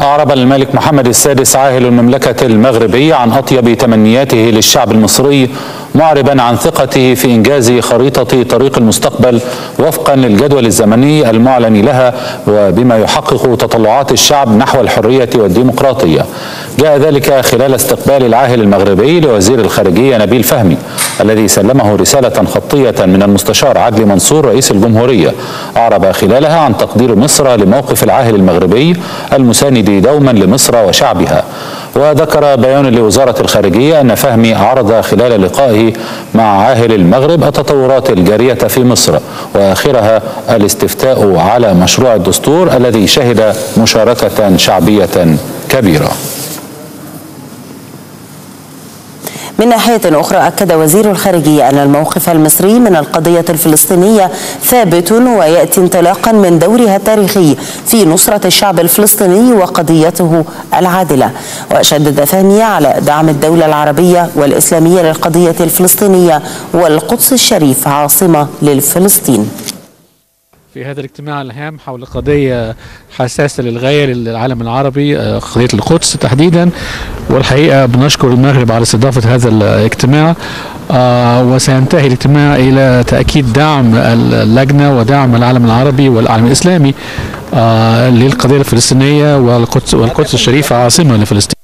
أعرب الملك محمد السادس عاهل المملكة المغربية عن أطيب تمنياته للشعب المصري معربا عن ثقته في إنجاز خريطة طريق المستقبل وفقا للجدول الزمني المعلن لها وبما يحقق تطلعات الشعب نحو الحرية والديمقراطية. جاء ذلك خلال استقبال العاهل المغربي لوزير الخارجية نبيل فهمي الذي سلمه رسالة خطية من المستشار عدلي منصور رئيس الجمهورية. أعرب خلالها عن تقدير مصر لموقف العاهل المغربي المساند دوما لمصر وشعبها. وذكر بيان لوزارة الخارجية أن فهمي عرض خلال لقائه مع عاهل المغرب التطورات الجارية في مصر وآخرها الاستفتاء على مشروع الدستور الذي شهد مشاركة شعبية كبيرة. من ناحية أخرى أكد وزير الخارجية أن الموقف المصري من القضية الفلسطينية ثابت ويأتي انطلاقا من دورها التاريخي في نصرة الشعب الفلسطيني وقضيته العادلة. وشدد فهمي على دعم الدولة العربية والإسلامية للقضية الفلسطينية والقدس الشريف عاصمة للفلسطين. في هذا الاجتماع الهام حول قضية حساسة للغاية للعالم العربي قضية القدس تحديدا. والحقيقة بنشكر المغرب على استضافة هذا الاجتماع وسينتهي الاجتماع إلى تأكيد دعم اللجنة ودعم العالم العربي والعالم الإسلامي للقضية الفلسطينية والقدس, والقدس الشريفة عاصمة لفلسطين.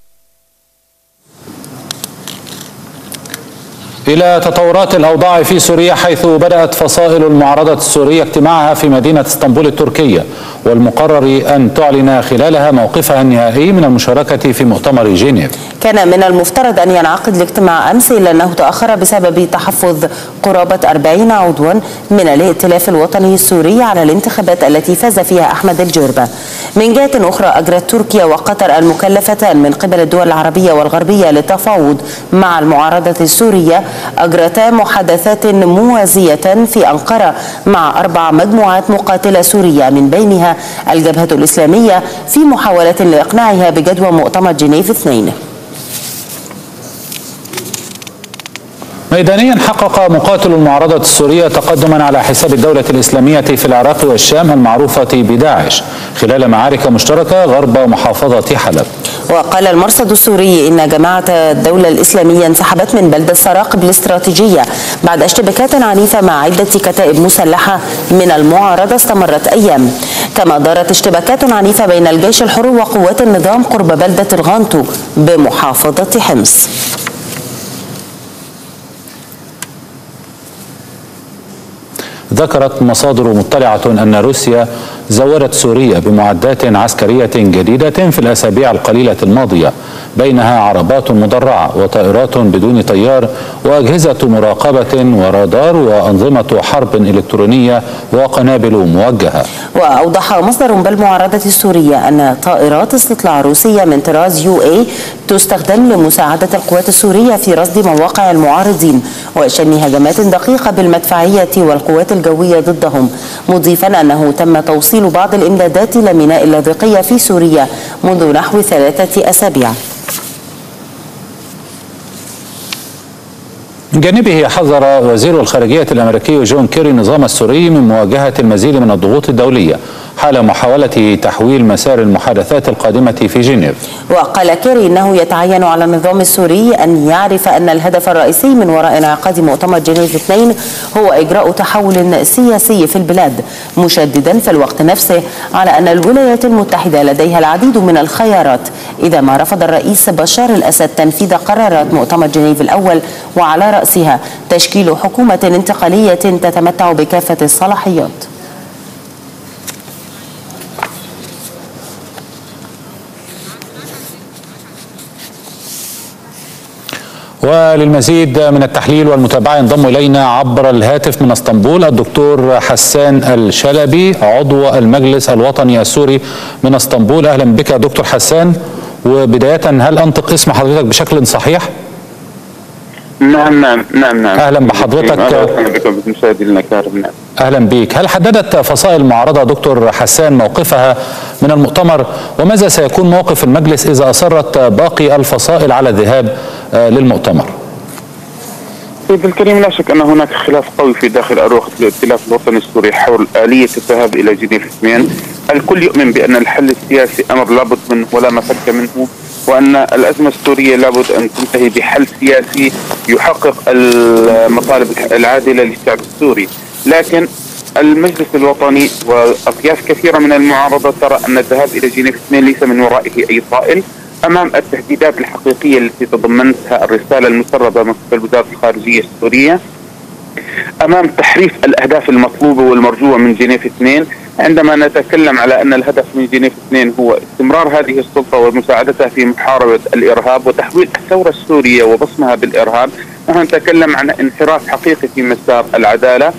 إلى تطورات الأوضاع في سوريا حيث بدأت فصائل المعارضة السورية اجتماعها في مدينة إسطنبول التركية والمقرر أن تعلن خلالها موقفها النهائي من المشاركة في مؤتمر جنيف. كان من المفترض أن ينعقد الاجتماع أمس إلا أنه تأخر بسبب تحفظ قرابة 40 عضوا من الائتلاف الوطني السوري على الانتخابات التي فاز فيها أحمد الجربة. من جهة أخرى أجرت تركيا وقطر المكلفتان من قبل الدول العربية والغربية للتفاوض مع المعارضة السورية أجرتا محادثات موازية في أنقرة مع أربع مجموعات مقاتلة سورية من بينها الجبهة الإسلامية في محاولة لإقناعها بجدوى مؤتمر جنيف اثنين. ميدانيا حقق مقاتل المعارضة السورية تقدما على حساب الدولة الإسلامية في العراق والشام المعروفة بداعش خلال معارك مشتركة غرب محافظة حلب. وقال المرصد السوري إن جماعة الدولة الإسلامية انسحبت من بلدة سراقب الاستراتيجية بعد اشتباكات عنيفة مع عدة كتائب مسلحة من المعارضة استمرت أيام. كما دارت اشتباكات عنيفة بين الجيش الحر وقوات النظام قرب بلدة الغانتو بمحافظة حمص. ذكرت مصادر مطلعة أن روسيا زورت سوريا بمعدات عسكرية جديدة في الأسابيع القليلة الماضية بينها عربات مدرعة وطائرات بدون طيار وأجهزة مراقبة ورادار وأنظمة حرب إلكترونية وقنابل موجهة. وأوضح مصدر بالمعارضة السورية أن طائرات استطلاع روسية من طراز يو اي تستخدم لمساعدة القوات السورية في رصد مواقع المعارضين وشن هجمات دقيقة بالمدفعية والقوات الجوية ضدهم مضيفا أنه تم توصيل بعض الإمدادات إلى ميناء اللاذقية في سوريا منذ نحو ثلاثة أسابيع. من جانبه حذر وزير الخارجية الأمريكي جون كيري النظام السوري من مواجهة المزيد من الضغوط الدولية. حال محاولة تحويل مسار المحادثات القادمة في جنيف. وقال كيري إنه يتعين على النظام السوري أن يعرف أن الهدف الرئيسي من وراء انعقاد مؤتمر جنيف اثنين هو إجراء تحول سياسي في البلاد مشددا في الوقت نفسه على أن الولايات المتحدة لديها العديد من الخيارات إذا ما رفض الرئيس بشار الأسد تنفيذ قرارات مؤتمر جنيف الأول وعلى رأسها تشكيل حكومة انتقالية تتمتع بكافة الصلاحيات. وللمزيد من التحليل والمتابعة ينضم إلينا عبر الهاتف من اسطنبول الدكتور حسان الشلبي عضو المجلس الوطني السوري من اسطنبول. أهلا بك دكتور حسان. وبداية هل أنطق اسم حضرتك بشكل صحيح؟ نعم نعم نعم نعم. أهلا بحضرتك. أهلا بكم مشاهدينا الكرام نعم. أهلا بك هل حددت فصائل المعارضه دكتور حسان موقفها من المؤتمر؟ وماذا سيكون موقف المجلس إذا أصرت باقي الفصائل على الذهاب؟ للمؤتمر. سيد الكريم لا شك أن هناك خلاف قوي في داخل اروقه الائتلاف الوطني السوري حول آلية الذهاب إلى جنيف اثنين الكل يؤمن بأن الحل السياسي أمر لابد منه ولا مفك منه وأن الأزمة السورية لابد أن تنتهي بحل سياسي يحقق المطالب العادلة للشعب السوري. لكن المجلس الوطني وأطياف كثيرة من المعارضة ترى أن الذهاب إلى جنيف 2 ليس من ورائه أي طائل. امام التهديدات الحقيقية التي تضمنتها الرسالة المسربة من قبل وزارة الخارجية السورية أمام تحريف الأهداف المطلوبة والمرجوة من جنيف 2 عندما نتكلم على أن الهدف من جنيف 2 هو استمرار هذه السلطة ومساعدتها في محاربة الإرهاب وتحويل الثورة السورية وبصمها بالإرهاب نحن نتكلم عن انحراف حقيقي في مسار العدالة.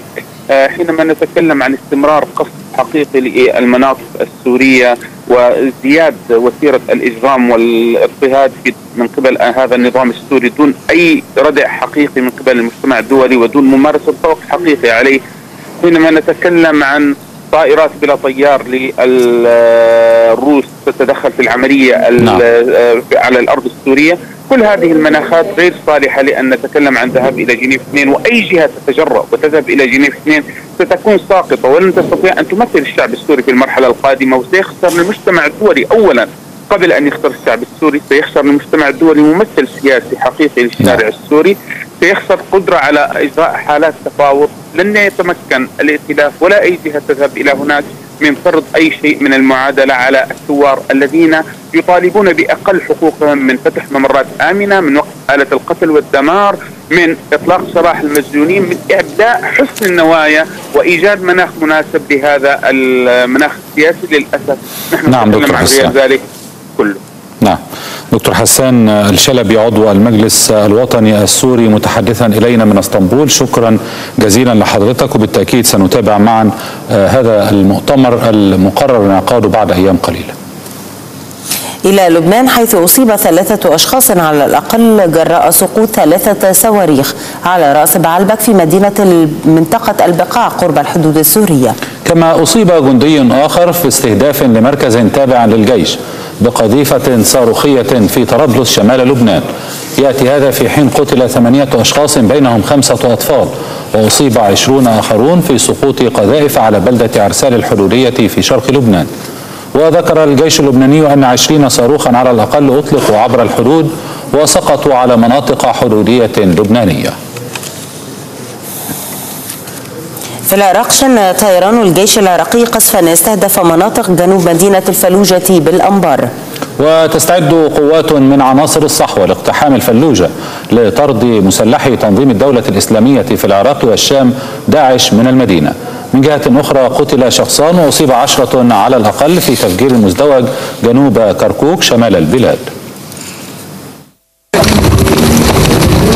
آه، حينما نتكلم عن استمرار قصف حقيقي للمناطق السورية وازدياد وتيره الإجرام والاضطهاد من قبل هذا النظام السوري دون أي ردع حقيقي من قبل المجتمع الدولي ودون ممارسة ضغط حقيقي عليه حينما نتكلم عن طائرات بلا طيار للروس تتدخل في العملية نعم. على الأرض السورية كل هذه المناخات غير صالحة لأن نتكلم عن ذهاب إلى جنيف 2 وأي جهة تتجرأ وتذهب إلى جنيف 2 ستكون ساقطة ولن تستطيع أن تمثل الشعب السوري في المرحلة القادمة وسيخسر المجتمع الدولي. أولا قبل أن يخسر الشعب السوري سيخسر المجتمع الدولي ممثل سياسي حقيقي للشارع نعم. السوري. سيخسر قدرة على إجراء حالات تفاوض لن يتمكن الائتلاف ولا أي جهة تذهب إلى هناك. من فرض أي شيء من المعادلة على الثوار الذين يطالبون بأقل حقوقهم من فتح ممرات آمنة من وقف آلة القتل والدمار من إطلاق سراح المسجونين من إبداء حسن النوايا وإيجاد مناخ مناسب لهذا المناخ السياسي للأسف. نحن نعم نتكلم عن ذلك كله. نعم. دكتور حسان الشلبي عضو المجلس الوطني السوري متحدثا إلينا من اسطنبول. شكرا جزيلا لحضرتك وبالتأكيد سنتابع معا هذا المؤتمر المقرر انعقاده بعد أيام قليلة. إلى لبنان حيث أصيب ثلاثة أشخاص على الأقل جراء سقوط ثلاثة صواريخ على رأس بعلبك في مدينة منطقة البقاع قرب الحدود السورية. كما أصيب جندي آخر في استهداف لمركز تابع للجيش. بقذيفة صاروخية في طرابلس شمال لبنان. يأتي هذا في حين قتل ثمانية أشخاص بينهم خمسة أطفال وأصيب عشرون آخرون في سقوط قذائف على بلدة عرسال الحدودية في شرق لبنان. وذكر الجيش اللبناني أن عشرين صاروخا على الأقل أطلقوا عبر الحدود وسقطوا على مناطق حدودية لبنانية. في العراق شن طيران الجيش العراقي قصفا استهدف مناطق جنوب مدينة الفلوجة بالأنبار. وتستعد قوات من عناصر الصحوة لاقتحام الفلوجة لطرد مسلحي تنظيم الدولة الإسلامية في العراق والشام داعش من المدينة. من جهة أخرى قتل شخصان وأصيب عشرة على الأقل في تفجير مزدوج جنوب كركوك شمال البلاد.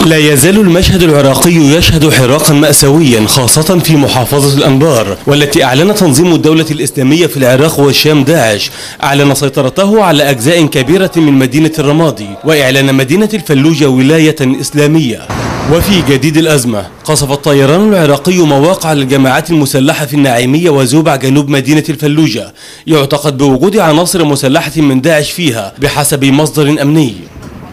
لا يزال المشهد العراقي يشهد حراقا مأساويا خاصة في محافظة الأنبار والتي أعلن تنظيم الدولة الإسلامية في العراق والشام داعش. أعلن سيطرته على أجزاء كبيرة من مدينة الرمادي وإعلان مدينة الفلوجة ولاية إسلامية. وفي جديد الأزمة قصف الطيران العراقي مواقع للجماعات المسلحة في النعيمية وزوبع جنوب مدينة الفلوجة. يعتقد بوجود عناصر مسلحة من داعش فيها بحسب مصدر أمني.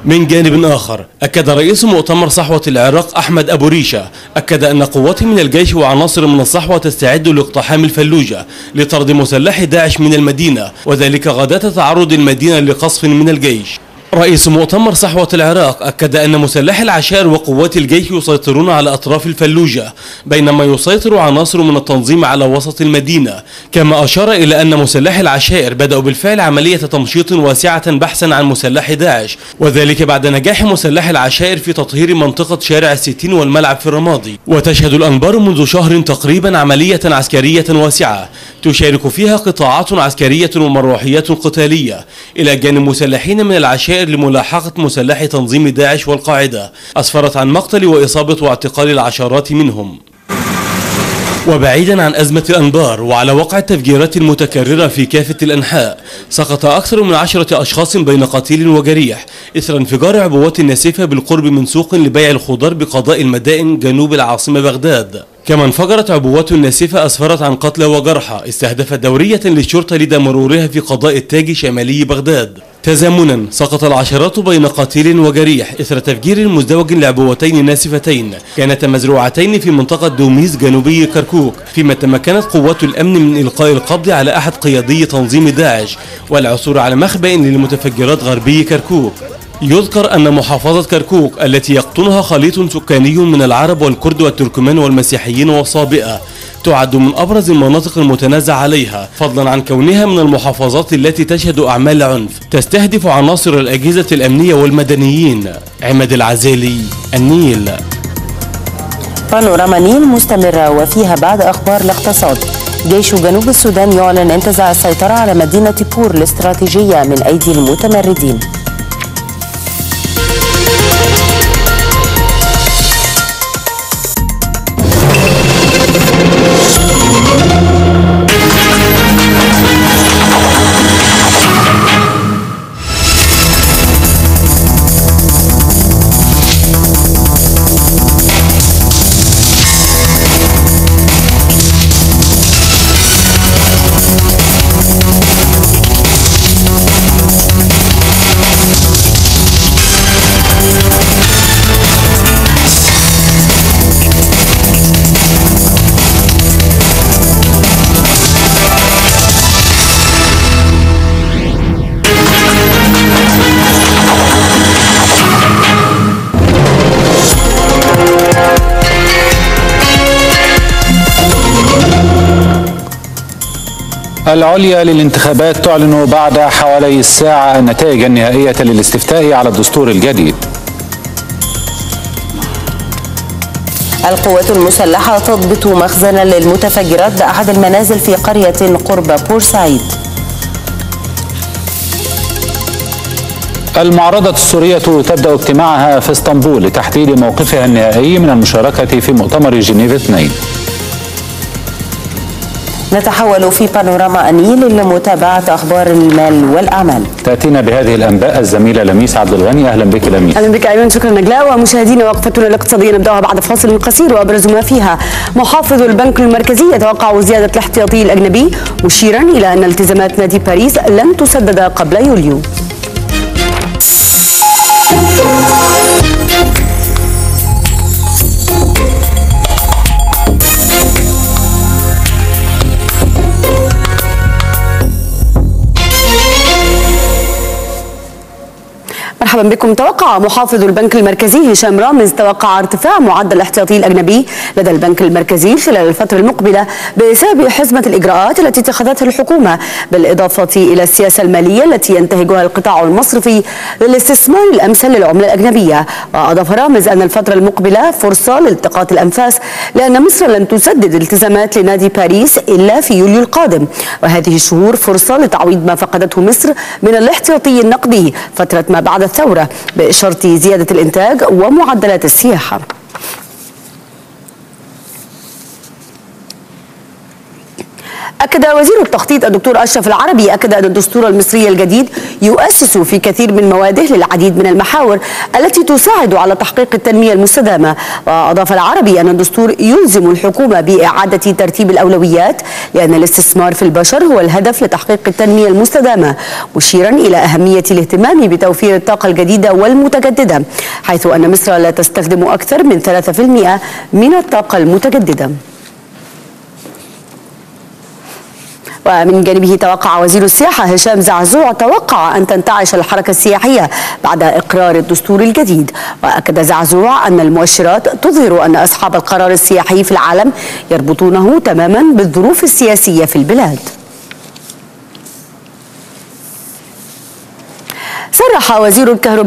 من جانب آخر أكد رئيس مؤتمر صحوة العراق أحمد أبو ريشة أكد أن قوات من الجيش وعناصر من الصحوة تستعد لاقتحام الفلوجة لطرد مسلحي داعش من المدينة وذلك غداة تعرض المدينة لقصف من الجيش. رئيس مؤتمر صحوة العراق أكد أن مسلحي العشائر وقوات الجيش يسيطرون على أطراف الفلوجة بينما يسيطر عناصر من التنظيم على وسط المدينة. كما أشار إلى أن مسلحي العشائر بدأوا بالفعل عملية تمشيط واسعة بحثا عن مسلحي داعش وذلك بعد نجاح مسلحي العشائر في تطهير منطقة شارع الستين والملعب في الرمادي. وتشهد الأنبار منذ شهر تقريبا عملية عسكرية واسعة. تشارك فيها قطاعات عسكرية ومروحيات قتالية. إلى جانب مسلحين من العشائر لملاحقة مسلحي تنظيم داعش والقاعدة أسفرت عن مقتل وإصابة واعتقال العشرات منهم. وبعيدا عن أزمة الأنبار وعلى وقع التفجيرات المتكررة في كافة الأنحاء سقط أكثر من عشرة أشخاص بين قتيل وجريح إثر انفجار عبوات ناسفة بالقرب من سوق لبيع الخضار بقضاء المدائن جنوب العاصمة بغداد. كما انفجرت عبوات ناسفة أسفرت عن قتلى وجرحى استهدفت دورية للشرطة لدى مرورها في قضاء التاج شمالي بغداد. تزامنا سقط العشرات بين قتيل وجريح إثر تفجير مزدوج لعبوتين ناسفتين كانتا مزروعتين في منطقة دوميز جنوبي كركوك فيما تمكنت قوات الأمن من إلقاء القبض على أحد قيادي تنظيم داعش والعثور على مخبأ للمتفجرات غربي كركوك. يذكر أن محافظة كركوك التي يقطنها خليط سكاني من العرب والكرد والتركمان والمسيحيين والصابئة تعد من أبرز المناطق المتنازع عليها فضلا عن كونها من المحافظات التي تشهد أعمال عنف تستهدف عناصر الأجهزة الأمنية والمدنيين. عماد العزالي النيل. بانوراما نيل مستمرة وفيها بعد أخبار الاقتصاد. جيش جنوب السودان يعلن انتزاع السيطرة على مدينة بور الاستراتيجية من أيدي المتمردين. العليا للانتخابات تعلن بعد حوالي الساعة النتائج النهائية للاستفتاء على الدستور الجديد. القوات المسلحة تضبط مخزنا للمتفجرات بأحد المنازل في قرية قرب بورسعيد. المعارضة السورية تبدأ اجتماعها في اسطنبول لتحديد موقفها النهائي من المشاركة في مؤتمر جنيف 2 نتحول في بانوراما أنيل لمتابعة أخبار المال والأعمال. تأتينا بهذه الأنباء الزميلة لميس عبد الغني. أهلا بك لميس. أهلا بك أيمن. شكرا نجلاء ومشاهدينا وقفتنا الاقتصادية نبدأها بعد فاصل قصير وأبرز ما فيها. محافظ البنك المركزي يتوقع زيادة الاحتياطي الأجنبي مشيرا إلى أن التزامات نادي باريس لن تسدد قبل يوليو. بكم توقع محافظ البنك المركزي هشام رامز توقع ارتفاع معدل الاحتياطي الأجنبي لدى البنك المركزي خلال الفترة المقبلة بسبب حزمة الإجراءات التي اتخذتها الحكومة بالإضافة إلى السياسة المالية التي ينتهجها القطاع المصرفي للاستثمار الأمثل للعملة الأجنبية. وأضاف رامز أن الفترة المقبلة فرصة لالتقاط الأنفاس لأن مصر لن تسدد التزامات لنادي باريس إلا في يوليو القادم. وهذه الشهور فرصة لتعويض ما فقدته مصر من الاحتياطي النقدي فترة ما بعد الثورة. بشرط زيادة الإنتاج ومعدلات السياحة. أكد وزير التخطيط الدكتور أشرف العربي أكد أن الدستور المصري الجديد يؤسس في كثير من مواده للعديد من المحاور التي تساعد على تحقيق التنمية المستدامة. وأضاف العربي أن الدستور يلزم الحكومة بإعادة ترتيب الأولويات لأن الاستثمار في البشر هو الهدف لتحقيق التنمية المستدامة مشيرا إلى أهمية الاهتمام بتوفير الطاقة الجديدة والمتجددة حيث أن مصر لا تستخدم أكثر من 3% من الطاقة المتجددة. ومن جانبه توقع وزير السياحة هشام زعزوع توقع أن تنتعش الحركة السياحية بعد إقرار الدستور الجديد. وأكد زعزوع أن المؤشرات تظهر أن أصحاب القرار السياحي في العالم يربطونه تماما بالظروف السياسية في البلاد. صرح وزير الكهرباء